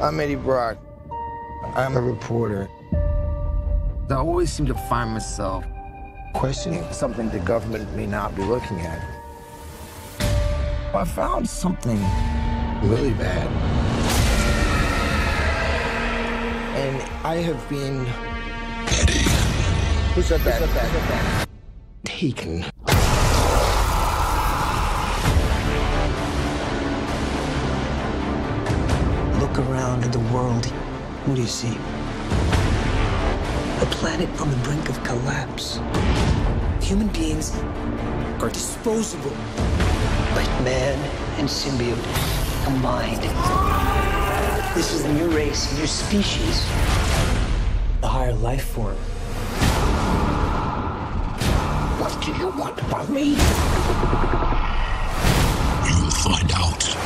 I'm Eddie Brock. I'm a reporter. I always seem to find myself questioning something the government may not be looking at. I found something really bad. And I have been. Eddie. Who's that bad? Who's that bad? Taken. Look around at the world. What do you see? A planet on the brink of collapse. Human beings are disposable. But man and symbiote combined. This is a new race, a new species. A higher life form. What do you want from me? You'll find out.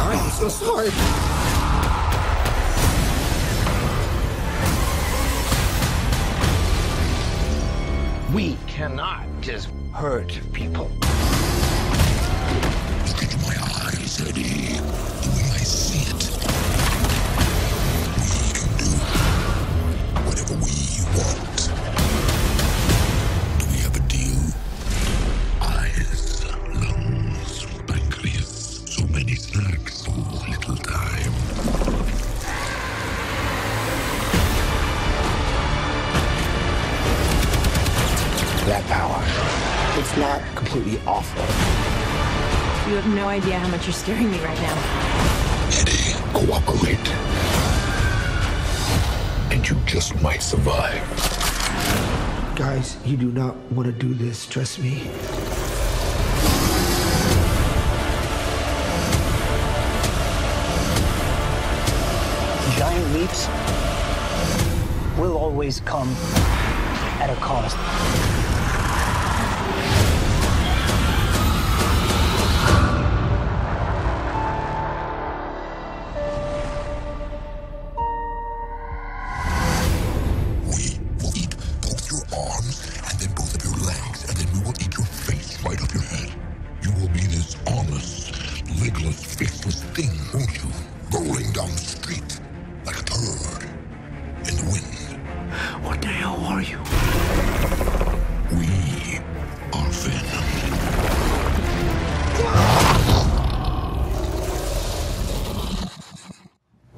I'm so sorry. Cannot just hurt people. My eyes, Eddie. That power. It's not completely awful. You have no idea how much you're scaring me right now. Eddie, cooperate. And you just might survive. Guys, you do not want to do this, trust me. Giant leaps will always come at a cost. Legless, faceless thing, won't you? Rolling down the street like a turd in the wind. What the hell are you? We are Venom.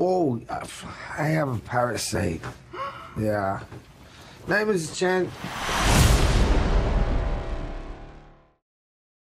Oh, I have a parasite. Yeah. Name is Chen.